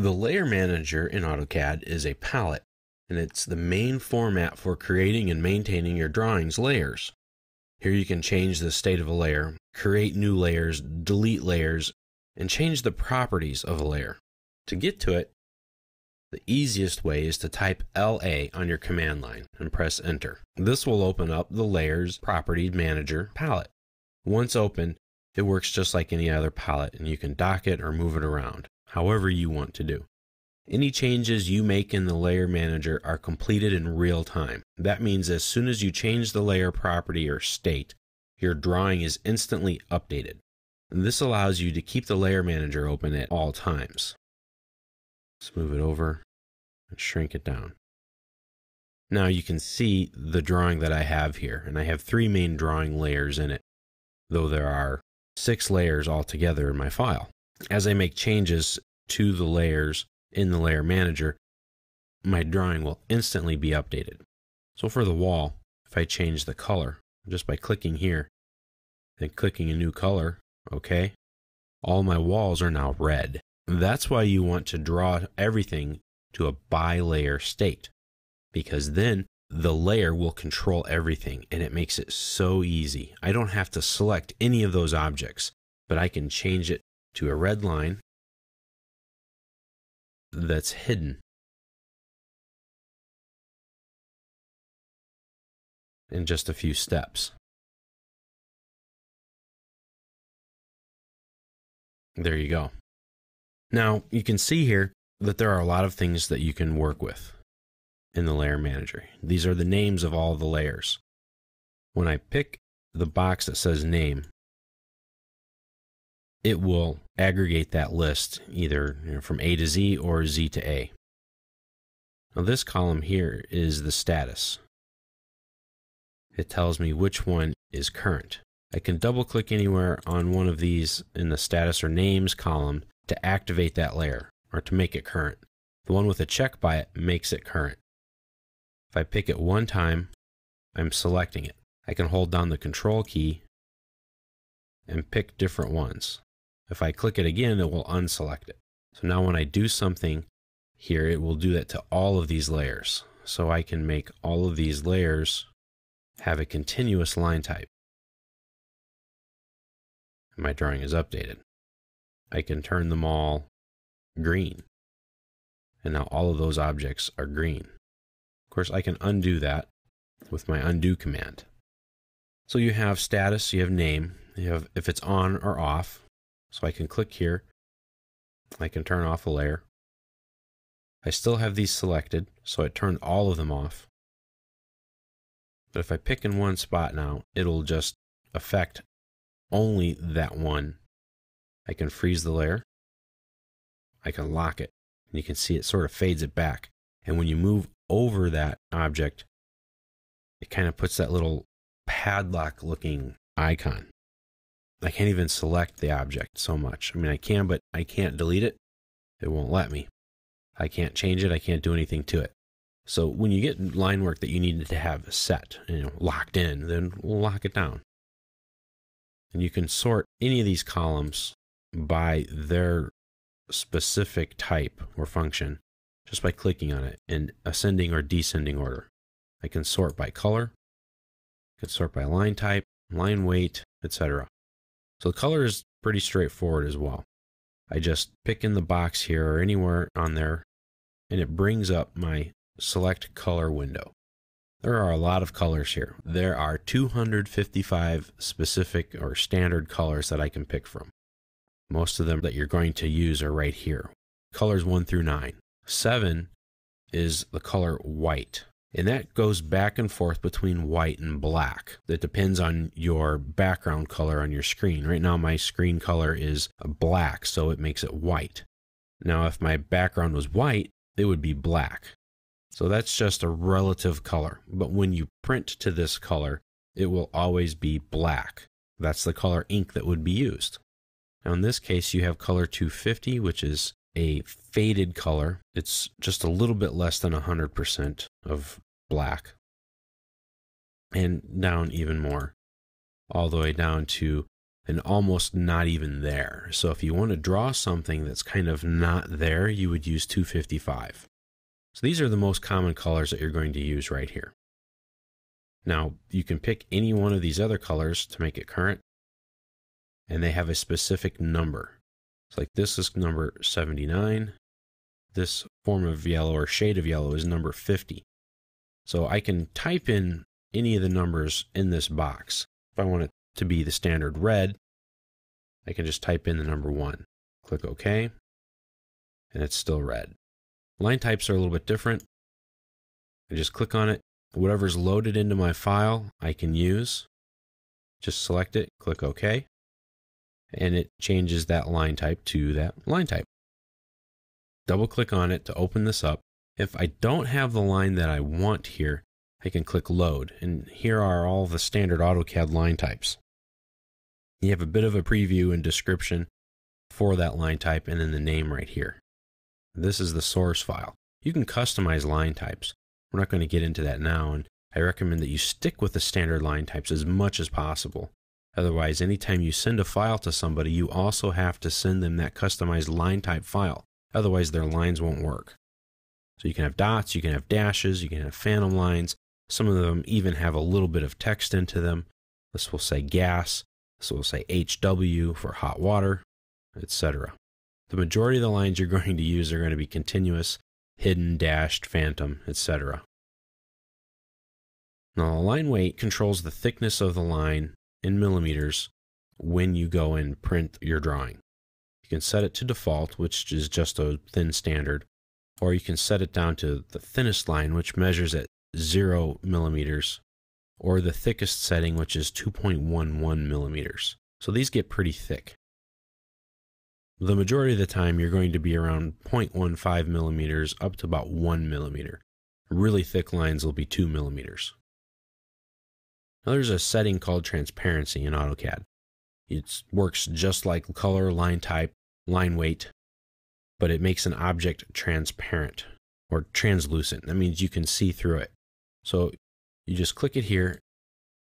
The layer manager in AutoCAD is a palette, and it's the main format for creating and maintaining your drawings layers. Here you can change the state of a layer, create new layers, delete layers, and change the properties of a layer. To get to it, the easiest way is to type LA on your command line and press enter. This will open up the Layers Property Manager palette. Once open, it works just like any other palette and you can dock it or move it around, however you want to do. Any changes you make in the layer manager are completed in real time. That means as soon as you change the layer property or state, your drawing is instantly updated. This allows you to keep the layer manager open at all times. Let's move it over and shrink it down. Now you can see the drawing that I have here, and I have three main drawing layers in it, though there are six layers altogether in my file. As I make changes to the layers in the layer manager, my drawing will instantly be updated. So for the wall, if I change the color just by clicking here, then clicking a new color, okay, all my walls are now red. That's why you want to draw everything to a ByLayer state because then the layer will control everything and it makes it so easy. I don't have to select any of those objects, but I can change it to a red line that's hidden. In just a few steps. There you go. Now, you can see here that there are a lot of things that you can work with in the layer manager. These are the names of all the layers. When I pick the box that says name, it will aggregate that list either you know, from A to Z or Z to A. Now, this column here is the status. It tells me which one is current. I can double click anywhere on one of these in the status or names column to activate that layer or to make it current. The one with a check by it makes it current. If I pick it one time, I'm selecting it. I can hold down the control key and pick different ones. If I click it again, it will unselect it. So now when I do something here, it will do that to all of these layers. So I can make all of these layers have a continuous line type. My drawing is updated. I can turn them all green. And now all of those objects are green. Of course, I can undo that with my undo command. So you have status, you have name, you have if it's on or off. So I can click here. I can turn off a layer. I still have these selected, so I turned all of them off. But if I pick in one spot now, it'll just affect only that one. I can freeze the layer. I can lock it. And you can see it sort of fades it back. And when you move over that object, it kind of puts that little padlock looking icon. I can't even select the object so much. I mean, I can, but I can't delete it. It won't let me. I can't change it. I can't do anything to it. So when you get line work that you needed to have set, you know, locked in, then lock it down. And you can sort any of these columns by their specific type or function just by clicking on it in ascending or descending order. I can sort by color, I can sort by line type, line weight, etc. So the color is pretty straightforward as well. I just pick in the box here or anywhere on there and it brings up my select color window. There are a lot of colors here. There are 255 specific or standard colors that I can pick from. Most of them that you're going to use are right here. Colors 1 through 9. 7 is the color white. And that goes back and forth between white and black. That depends on your background color on your screen. Right now, my screen color is black, so it makes it white. Now, if my background was white, it would be black. So that's just a relative color. But when you print to this color, it will always be black. That's the color ink that would be used. Now in this case, you have color 250, which is a faded color. It's just a little bit less than 100% of black. And down even more, all the way down to an almost not even there. So if you want to draw something that's kind of not there, you would use 255. So these are the most common colors that you're going to use right here. Now, you can pick any one of these other colors to make it current, and they have a specific number. It's like this is number 79. This form of yellow or shade of yellow is number 50. So I can type in any of the numbers in this box. If I want it to be the standard red, I can just type in the number 1. Click OK, and it's still red. Line types are a little bit different. I just click on it. Whatever's loaded into my file, I can use. Just select it, click OK, and it changes that line type to that line type. Double click on it to open this up. If I don't have the line that I want here, I can click load and here are all the standard AutoCAD line types. You have a bit of a preview and description for that line type and then the name right here. This is the source file. You can customize line types. We're not going to get into that now and I recommend that you stick with the standard line types as much as possible. Otherwise, anytime you send a file to somebody, you also have to send them that customized line type file. Otherwise, their lines won't work. So you can have dots, you can have dashes, you can have phantom lines. Some of them even have a little bit of text into them. This will say gas, this will say HW for hot water, etc. The majority of the lines you're going to use are going to be continuous, hidden, dashed, phantom, etc. Now, the line weight controls the thickness of the line in millimeters when you go and print your drawing. You can set it to default, which is just a thin standard, or you can set it down to the thinnest line, which measures at zero millimeters, or the thickest setting, which is 2.11 millimeters. So these get pretty thick. The majority of the time, you're going to be around 0.15 millimeters up to about 1 millimeter. Really thick lines will be 2 millimeters. Now, there's a setting called transparency in AutoCAD. It works just like color, line type, line weight, but it makes an object transparent or translucent. That means you can see through it. So you just click it here.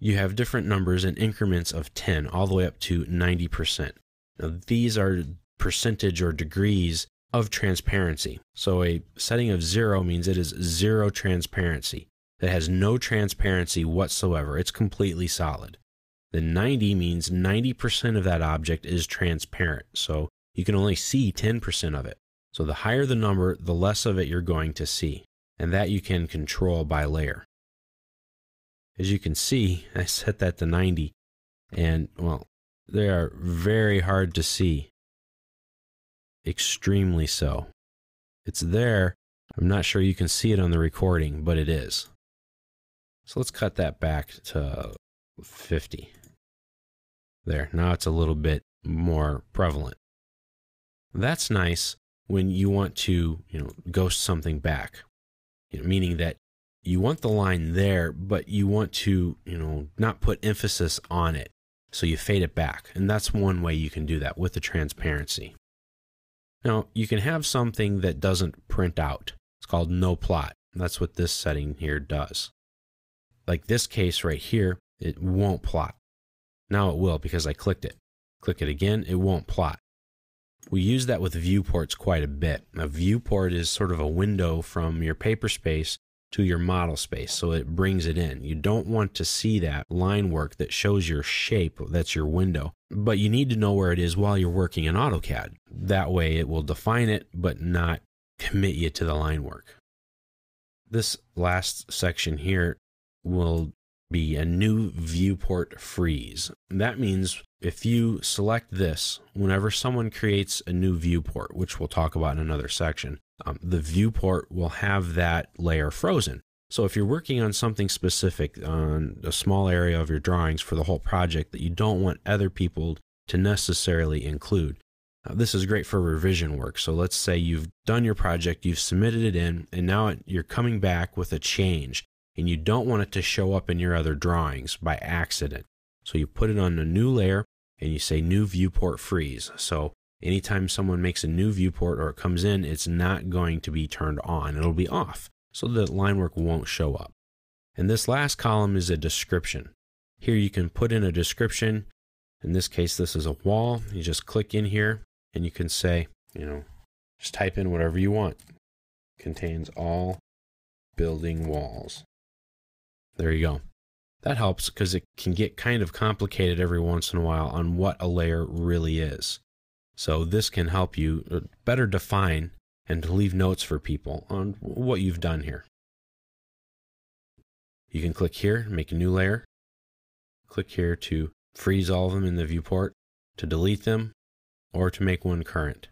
You have different numbers in increments of 10 all the way up to 90%. Now, these are percentage or degrees of transparency. So a setting of zero means it is zero transparency. That has no transparency whatsoever. It's completely solid. The 90 means 90% of that object is transparent. So you can only see 10% of it. So the higher the number, the less of it you're going to see. And that you can control by layer. As you can see, I set that to 90. And well, they are very hard to see. Extremely so. It's there. I'm not sure you can see it on the recording, but it is. So let's cut that back to 50. There, now it's a little bit more prevalent. That's nice when you want to, you know, ghost something back. You know, meaning that you want the line there, but you want to, you know, not put emphasis on it. So you fade it back. And that's one way you can do that with the transparency. Now, you can have something that doesn't print out. It's called no plot. That's what this setting here does. Like this case right here, it won't plot. Now it will because I clicked it. Click it again, it won't plot. We use that with viewports quite a bit. A viewport is sort of a window from your paper space to your model space, so it brings it in. You don't want to see that line work that shows your shape, that's your window, but you need to know where it is while you're working in AutoCAD. That way it will define it, but not commit you to the line work. This last section here will be a new viewport freeze. That means if you select this, whenever someone creates a new viewport, which we'll talk about in another section, um, the viewport will have that layer frozen. So if you're working on something specific on a small area of your drawings for the whole project that you don't want other people to necessarily include, uh, this is great for revision work. So let's say you've done your project, you've submitted it in, and now you're coming back with a change and you don't want it to show up in your other drawings by accident. So you put it on a new layer and you say new viewport freeze. So anytime someone makes a new viewport or it comes in, it's not going to be turned on. It'll be off. So the line work won't show up. And this last column is a description. Here you can put in a description In this case, this is a wall. You just click in here and you can say, you know, just type in whatever you want. Contains all building walls. There you go. That helps because it can get kind of complicated every once in a while on what a layer really is. So this can help you uh, better define and leave notes for people on what you've done here. You can click here, make a new layer. Click here to freeze all of them in the viewport, to delete them, or to make one current.